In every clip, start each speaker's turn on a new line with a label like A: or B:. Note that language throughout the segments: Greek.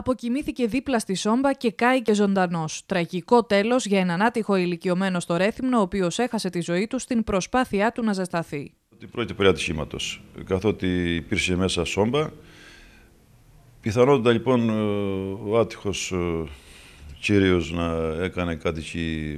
A: αποκοιμήθηκε δίπλα στη σόμπα και κάηκε ζωντανός. Τραγικό τέλος για έναν άτυχο ηλικιωμένο στο Ρέθυμνο, ο οποίος έχασε τη ζωή του στην προσπάθειά του να ζεσταθεί.
B: Πρόκειται περί ατυχήματο. Καθότι υπήρξε μέσα σόμπα. Πιθανότητα λοιπόν ο άτυχος κύριο να έκανε κάτι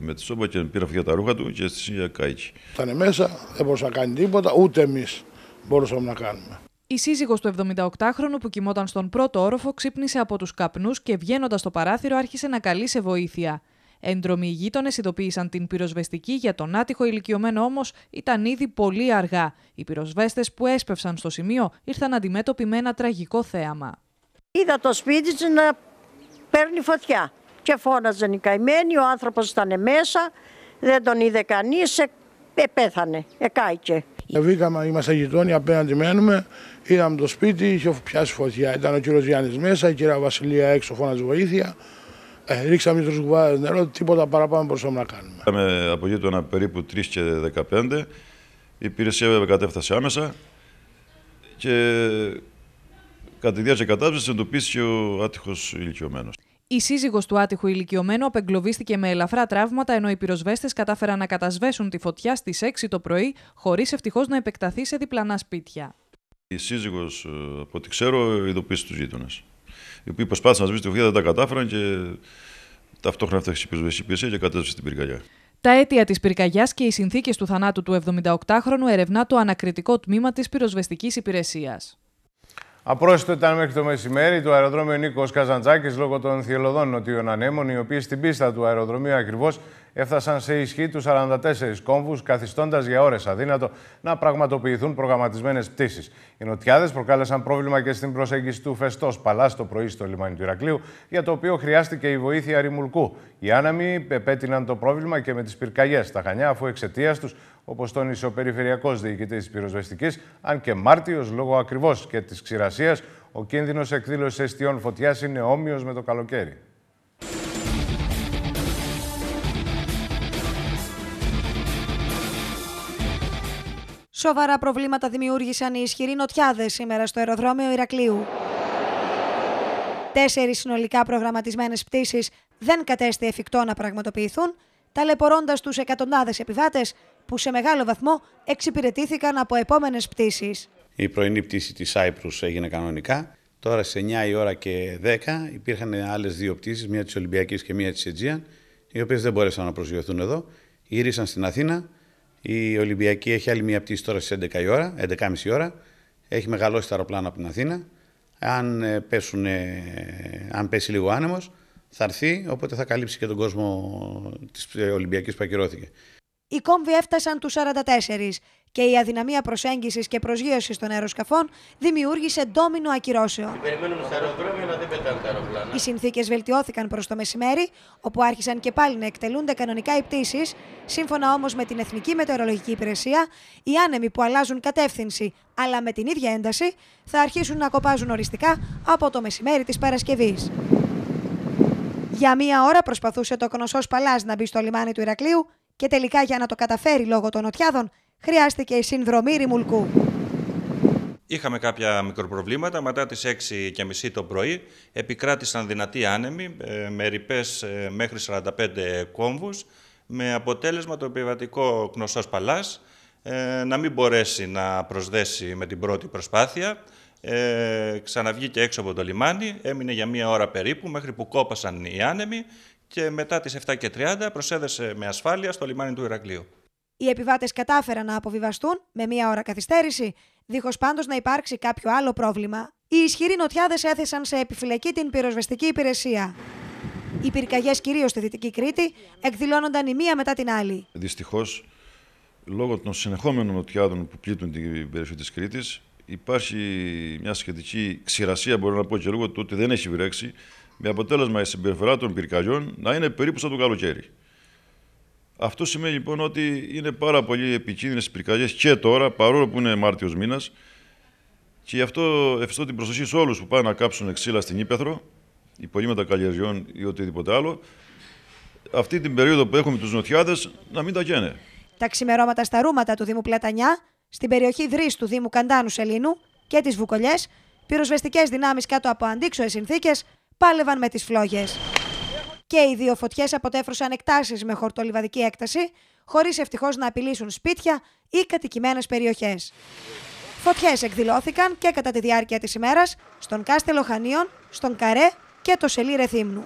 B: με τη σόμπα και πήρε αυτή τα ρούχα του και στη συνέχεια κάηκε.
C: Ήταν μέσα, δεν μπορούσε να κάνει τίποτα, ούτε εμείς μπορούσαμε να κάνουμε.
A: Η σύζυγος του 78χρονου που κοιμόταν στον πρώτο όροφο ξύπνησε από τους καπνούς και βγαίνοντας στο παράθυρο άρχισε να καλεί σε βοήθεια. Έντρομοι γείτονες ειδοποίησαν την πυροσβεστική για τον άτυχο ηλικιωμένο όμως ήταν ήδη πολύ αργά. Οι πυροσβέστες που έσπευσαν στο σημείο ήρθαν αντιμέτωποι με ένα τραγικό θέαμα.
D: Είδα το σπίτι του να παίρνει φωτιά και φώναζαν οι καημένοι, ο άνθρωπος ήταν μέσα, δεν τον είδε κανείς, ε, πέθανε, εκάηκε.
C: Βγήκαμε, είμαστε γειτόνι, απέναντι μένουμε, είδαμε το σπίτι, είχε πιάσει φωτιά. Ήταν ο κύριος Γιάννης μέσα, η κυρία Βασιλεία έξω, φώναζε βοήθεια. Ε, ρίξαμε τρεις κουβάδες νερό, τίποτα παραπάνω μπορούσαμε να κάνουμε.
B: Είχαμε από γείτονα περίπου 3 και 15. Η υπηρεσία βέβαια κατέφτασε άμεσα και κατά τη διάρκεια κατάσταση εντοπίστηκε ο άτυχος ηλικιωμένος.
A: Η σύζυγος του άτυχου ηλικιωμένου απεγκλωβίστηκε με ελαφρά τραύματα, ενώ οι πυροσβέστες κατάφεραν να κατασβέσουν τη φωτιά στις 6 το πρωί, χωρίς ευτυχώς να επεκταθεί σε διπλανά σπίτια.
B: Η σύζυγος, ε, από ό,τι ξέρω, ειδοποίησε τους γείτονες. Οι οποίοι προσπάθησαν να σβήσουν τη φωτιά, δεν τα κατάφεραν και ταυτόχρονα έφτασε η πυροσβεστική υπηρεσία και κατέστησε την πυρκαγιά.
A: Τα αίτια της πυρκαγιάς και οι συνθήκες του θανάτου του 78χρονου ερευνά το ανακριτικό τμήμα της πυροσβεστικής υπηρεσίας.
E: Απρόσιτο ήταν μέχρι το μεσημέρι το αεροδρόμιο Νίκος Καζαντζάκης λόγω των θυελωδών νοτιών ανέμων, οι οποίοι στην πίστα του αεροδρομίου ακριβώς έφτασαν σε ισχύ τους 44 κόμβους, καθιστώντας για ώρες αδύνατο να πραγματοποιηθούν προγραμματισμένες πτήσεις. Οι νοτιάδες προκάλεσαν πρόβλημα και στην προσέγγιση του Φεστός Παλάς το πρωί στο λιμάνι του Ηρακλείου, για το οποίο χρειάστηκε η βοήθεια ρημουλκού. Οι άναμοι επέτειναν το πρόβλημα και με τις πυρκαγιές στα Χανιά, αφού εξαιτίας τους όπως τόνισε ο Περιφερειακός Διοικητής της Πυροσβεστική, αν και μάρτιος λόγω ακριβώς και της ξηρασίας, ο κίνδυνος εκδήλωση αιστείων φωτιάς είναι όμοιος με το καλοκαίρι.
F: Σοβαρά προβλήματα δημιούργησαν οι ισχυροί νοτιάδες σήμερα στο αεροδρόμιο Ηρακλείου. Τέσσερις συνολικά προγραμματισμένες πτήσεις δεν κατέστη εφικτό να πραγματοποιηθούν, ταλαιπωρώντας τους εκατοντάδες επιβάτες που σε μεγάλο βαθμό εξυπηρετήθηκαν από επόμενες πτήσεις.
G: Η πρωινή πτήση της Άιπρους έγινε κανονικά. Τώρα σε 9 η ώρα και 10 υπήρχαν άλλες δύο πτήσεις, μία της Ολυμπιακής και μία της Αιτζίαν, οι οποίες δεν μπόρεσαν να προσγειωθούν εδώ. Γυρίσαν στην Αθήνα. Η Ολυμπιακή έχει άλλη μία πτήση τώρα στις 11 η ώρα, 11.30 η ώρα. Έχει μεγαλώσει τα αεροπλάνα από την Αθήνα. Αν, ε, πέσουν, αν πέσει λίγο άνεμος, θα έρθει, οπότε θα καλύψει και τον κόσμο της Ολυμπιακής που ακυρώθηκε.
F: Οι κόμβοι έφτασαν τους 44 και η αδυναμία προσέγγισης και προσγείωσης των αεροσκαφών δημιούργησε ντόμινο ακυρώσεων.
H: Περιμένουμε στα αεροδρόμια να δεν πετάνε τα αεροπλάνα.
F: Οι συνθήκες βελτιώθηκαν προς το μεσημέρι, όπου άρχισαν και πάλι να εκτελούνται κανονικά οι πτήσεις. Σύμφωνα όμως με την Εθνική Μετεωρολογική Υπηρεσία, οι άνεμοι που αλλάζουν κατεύθυνση αλλά με την ίδια ένταση θα αρχίσουν να κοπάζουν οριστικά από το μεσημέρι της Παρασκευής. Για μία ώρα προσπαθούσε το Κνωσό Παλάς να μπει στο λιμάνι του Ηρακλείου και τελικά για να το καταφέρει λόγω των νοτιάδων χρειάστηκε η συνδρομή Ρημουλκού.
I: Είχαμε κάποια μικροπροβλήματα. Μετά τις 6.30 το πρωί επικράτησαν δυνατοί άνεμοι ε, με ρηπές ε, μέχρι 45 κόμβους με αποτέλεσμα το επιβατικό γνωστός παλάς ε, να μην μπορέσει να προσδέσει με την πρώτη προσπάθεια. Ε, ξαναβγήκε έξω από το λιμάνι, έμεινε για μία ώρα περίπου μέχρι που κόπασαν οι άνεμοι και μετά τις 7.30 προσέδεσε με ασφάλεια στο λιμάνι του Ηρακλείου.
F: Οι επιβάτες κατάφεραν να αποβιβαστούν με μία ώρα καθυστέρηση, δίχως πάντως να υπάρξει κάποιο άλλο πρόβλημα. Οι ισχυροί νοτιάδες έθεσαν σε επιφυλακή την πυροσβεστική υπηρεσία. Οι πυρκαγιές, κυρίως στη Δυτική Κρήτη, εκδηλώνονταν η μία μετά την άλλη.
B: Δυστυχώς, λόγω των συνεχόμενων νοτιάδων που πλήττουν την περιοχή της Κρήτης, υπάρχει μια σχετική ξηρασία, μπορώ να πω και λόγω του ότι δεν έχει βρέξει με αποτέλεσμα η συμπεριφορά των πυρκαγιών να είναι περίπου σαν το καλοκαίρι. Αυτό σημαίνει λοιπόν ότι είναι πάρα πολύ επικίνδυνες οι πυρκαγιές και τώρα, παρόλο που είναι Μάρτιος μήνας. Και γι' αυτό ευχαριστώ την προσοχή σε όλους που πάνε να κάψουν ξύλα στην Ήπεθρο, υπολείμματα καλλιεργιών ή οτιδήποτε άλλο. Αυτή την περίοδο που έχουμε τους νοτιάδες να μην τα καίνε.
F: Τα ξημερώματα στα ρούματα του Δήμου Πλατανιά, στην περιοχή Δρύς του Δήμου Καντάνου Σελήνου και τις Βουκολιές, πυροσβεστικές δυνάμεις κάτω από αντίξωες συνθήκες πάλευαν με τις φλόγες. Και οι δύο φωτιές αποτέφρωσαν εκτάσεις με χορτολιβαδική έκταση, χωρίς ευτυχώς να απειλήσουν σπίτια ή κατοικημένες περιοχές. Φωτιές εκδηλώθηκαν και κατά τη διάρκεια της ημέρας στον Κάστελο Χανίων, στον Καρέ και το Σελί Ρεθύμνου.